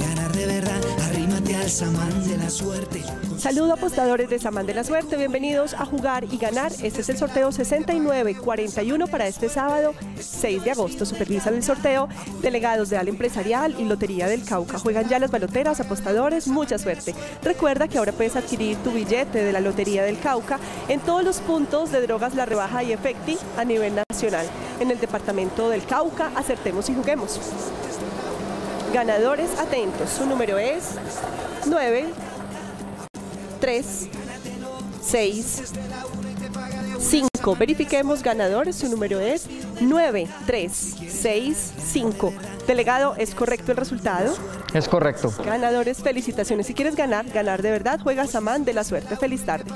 ganar de verdad. Arrímate al samán de la suerte. Saludo apostadores de Samán de la Suerte, bienvenidos a jugar y ganar. Este es el sorteo 6941 para este sábado 6 de agosto. Supervisan el sorteo delegados de Al Empresarial y Lotería del Cauca. Juegan ya las baloteras, apostadores, mucha suerte. Recuerda que ahora puedes adquirir tu billete de la Lotería del Cauca en todos los puntos de drogas La Rebaja y Efecti a nivel nacional. En el departamento del Cauca, acertemos y juguemos. Ganadores atentos, su número es 9, 3, 6, 5. Verifiquemos ganadores, su número es 9, 3, 6, 5. Delegado, ¿es correcto el resultado? Es correcto. Ganadores, felicitaciones. Si quieres ganar, ganar de verdad, juega Samán de la suerte. Feliz tarde.